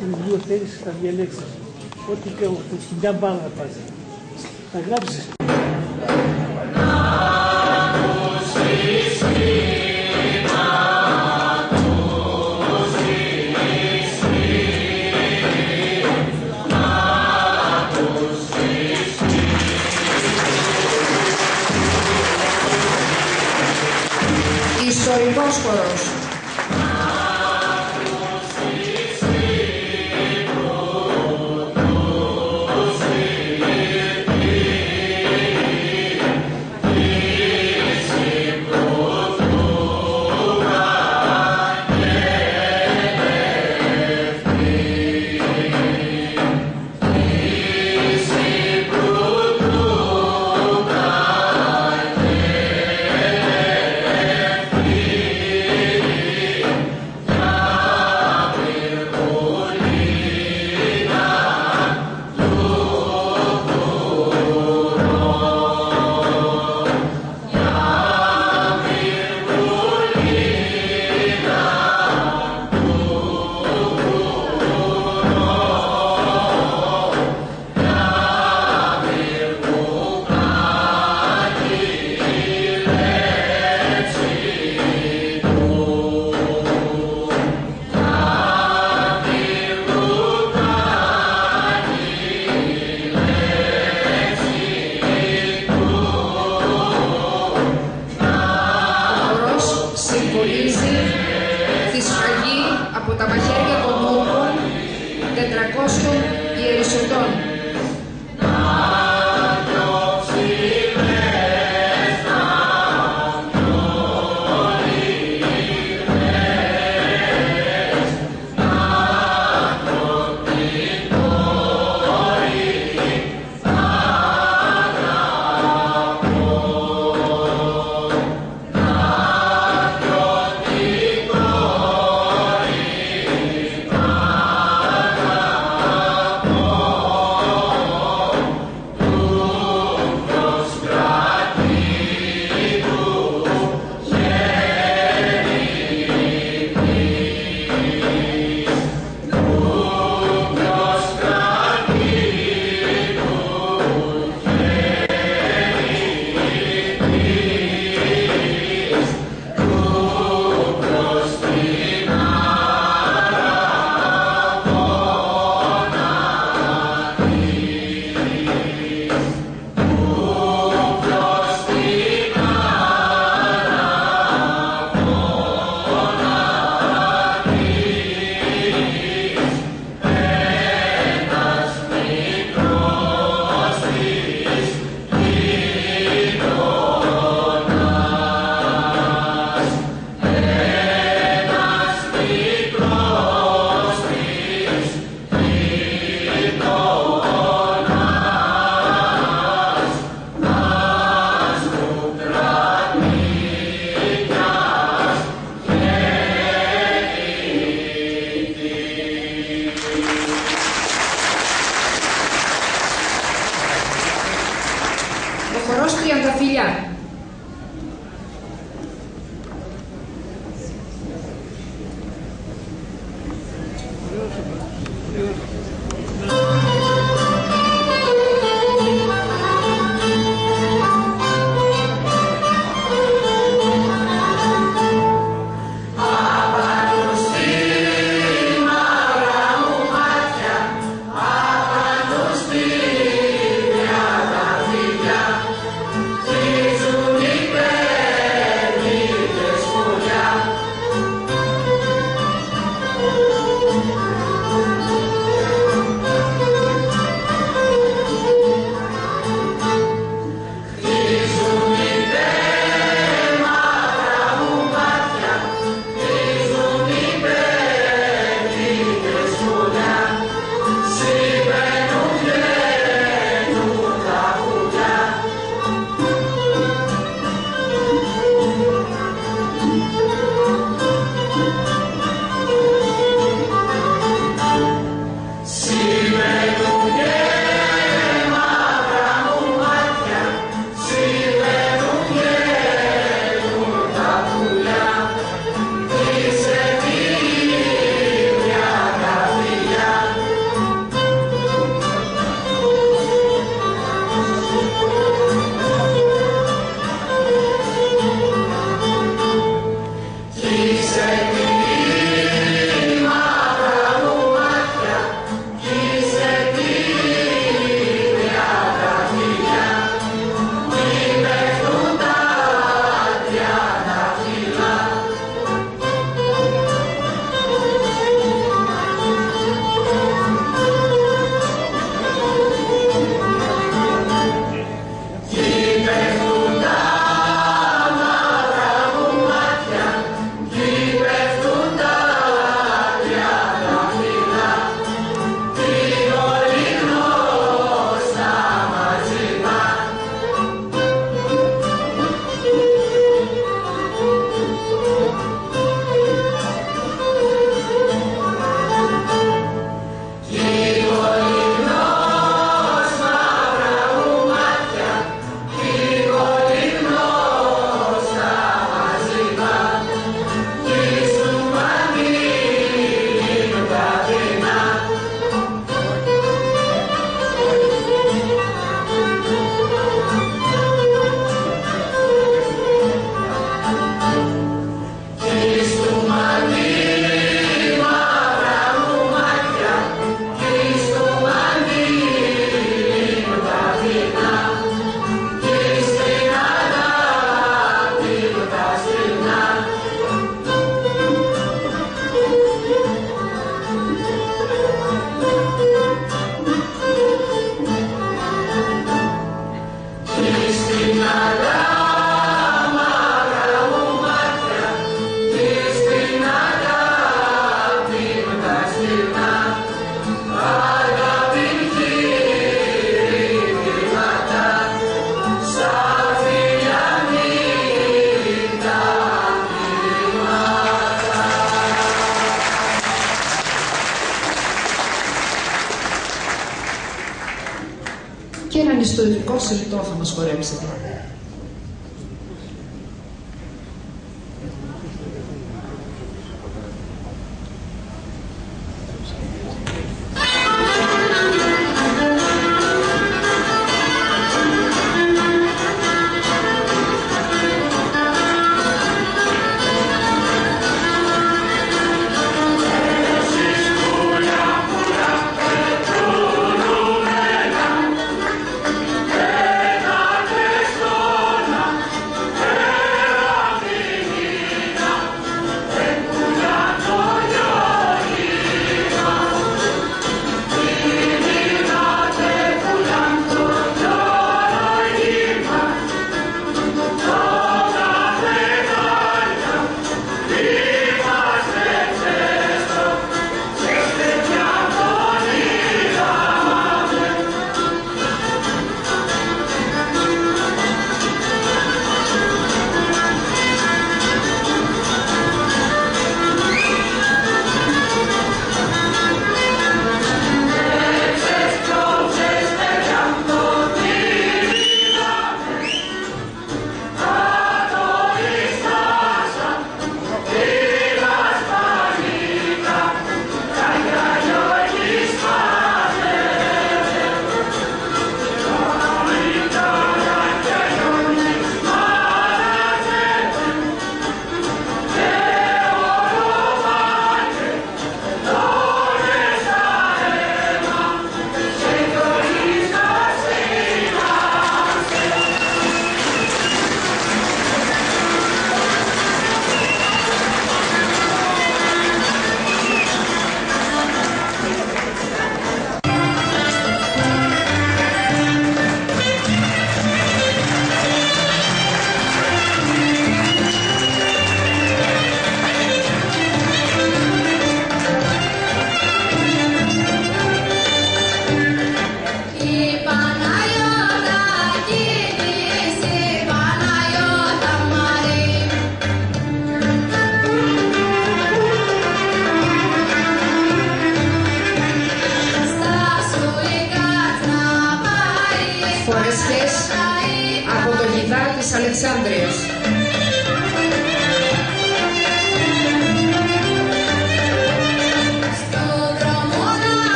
ό,τι βιβλίο θέλεις θα διαλέξεις. Ό,τι και στην μια μπάλα θα πας. Θα γράψεις. Ιστορικός χορός.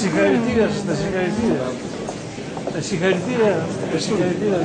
Συγχαρητήρια σας, τα συγχαρητήρια. Τα συγχαρητήρια, τα συγχαρητήρια.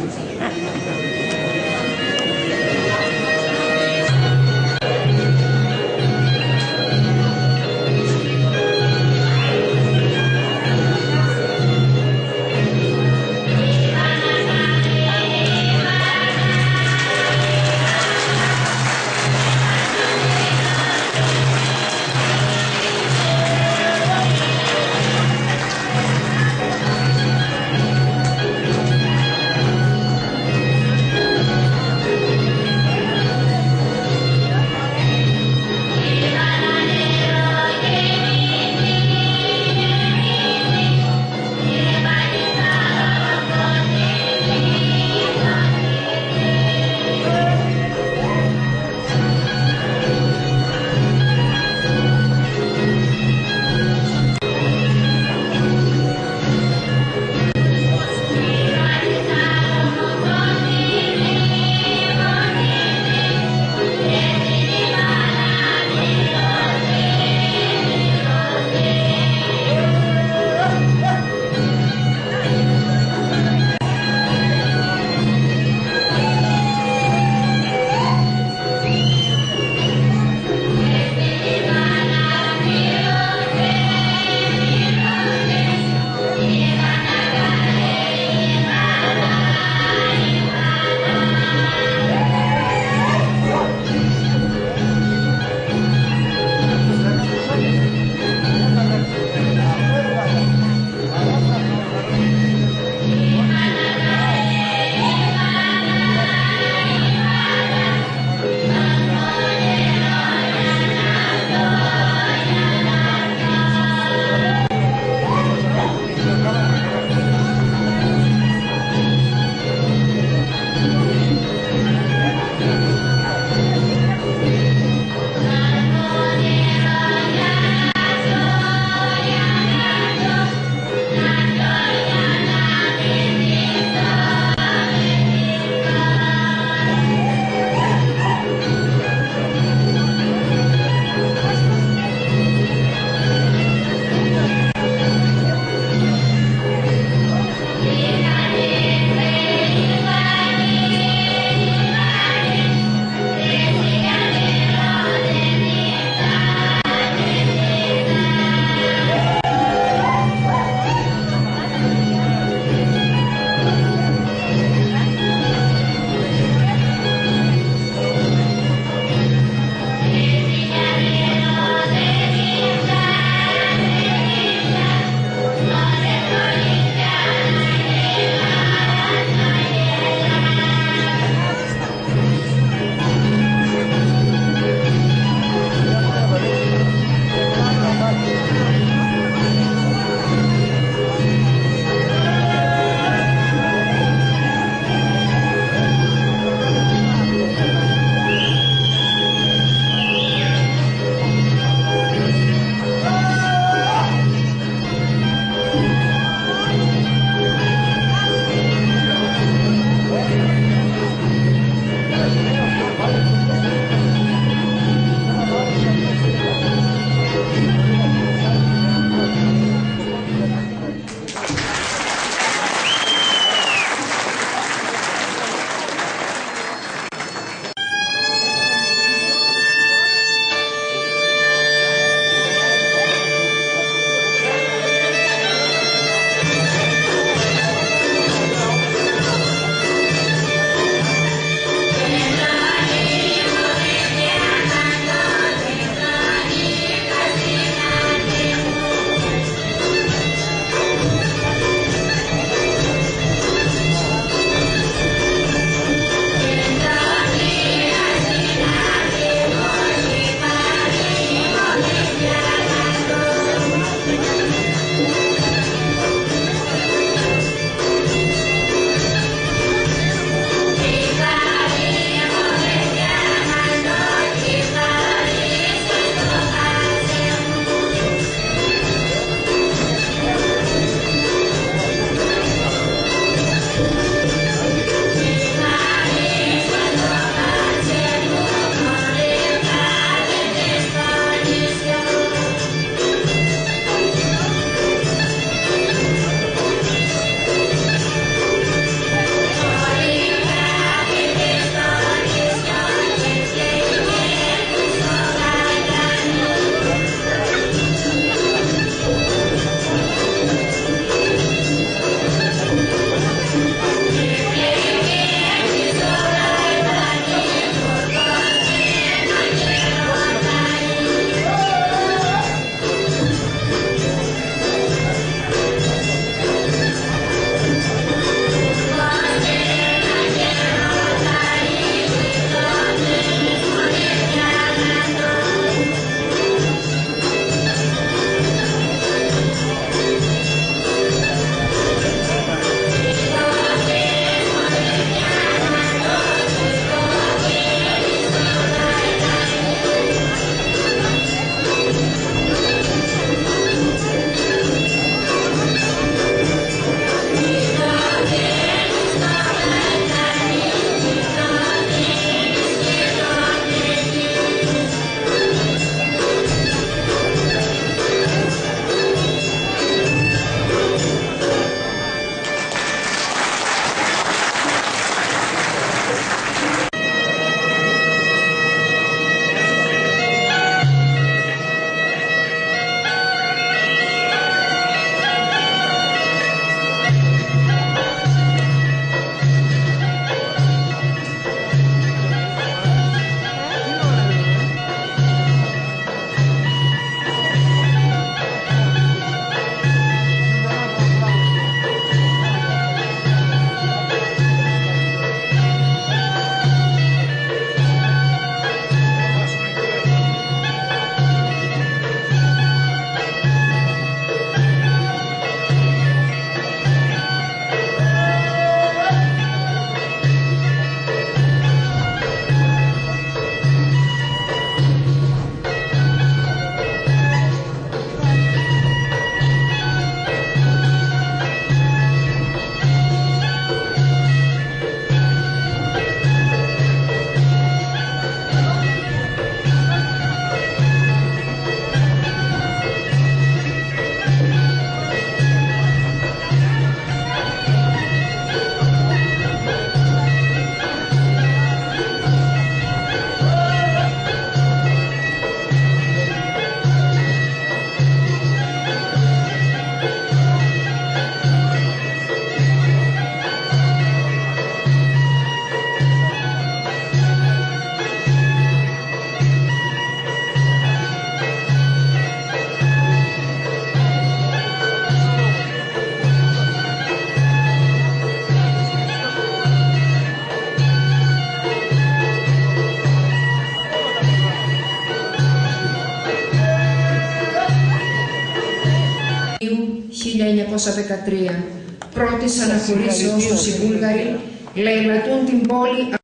Πρώτης αναχωρήσεως τους οι Βούλγαροι λαιλατούν την πόλη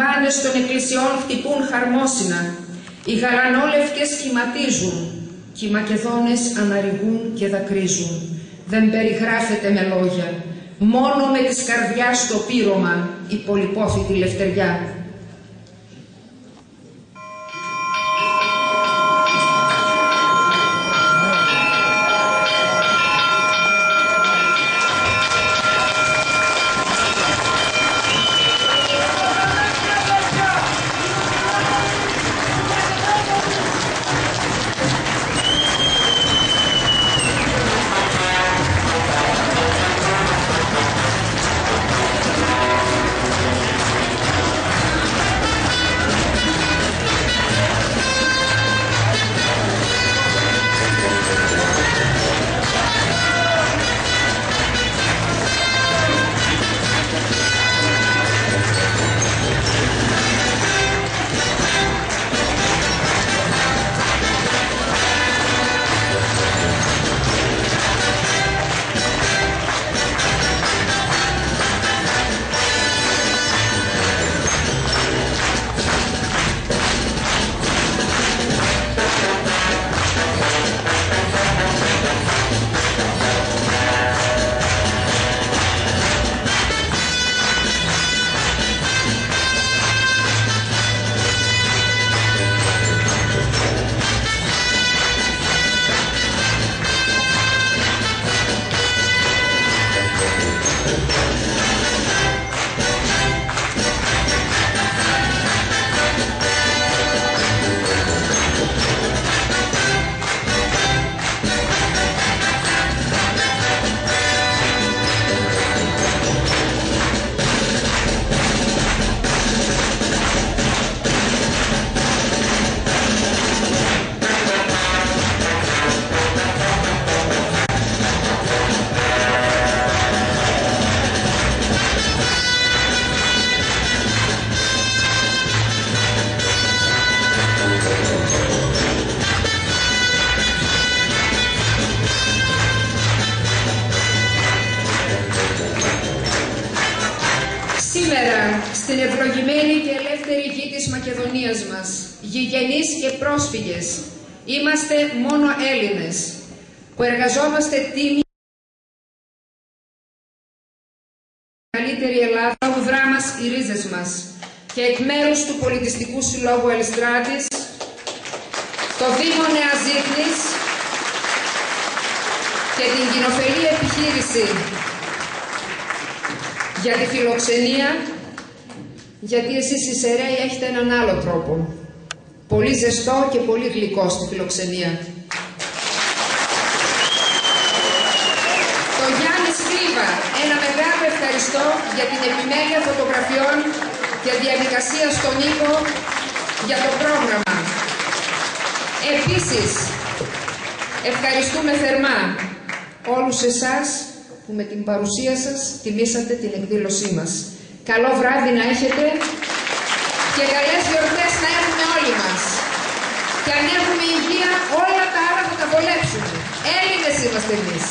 μπάνες των εκκλησιών χτυπούν χαρμόσυνα, οι γαλανόλευκες σχηματίζουν και οι Μακεδόνες αναρριγούν και δακρύζουν. Δεν περιγράφεται με λόγια, μόνο με της καρδιάς το πύρωμα η πολυπόθητη λευτεριά. Εργαζόμαστε τίμοι καλύτερη Ελλάδα, λόγου δράμας οι ρίζες μας και εκ μέρους του Πολιτιστικού Συλλόγου Ελιστράτης, το Δήμο Νεαζίχνης και την κοινοφελή επιχείρηση για τη φιλοξενία, γιατί εσείς οι Σεραίοι έχετε έναν άλλο τρόπο. Πολύ ζεστό και πολύ γλυκό στη φιλοξενία. Για την επιμέλεια φωτογραφιών και διαδικασίας στον Νίκο για το πρόγραμμα. Επίσης, ευχαριστούμε θερμά όλους εσάς που με την παρουσία σας τιμήσατε την εκδήλωσή μας. Καλό βράδυ να έχετε και καλές γιορτές να έχουμε όλοι μας. Και αν έχουμε υγεία όλα τα άλλα θα τα βολέψουμε. Έλληνες είμαστε εμείς.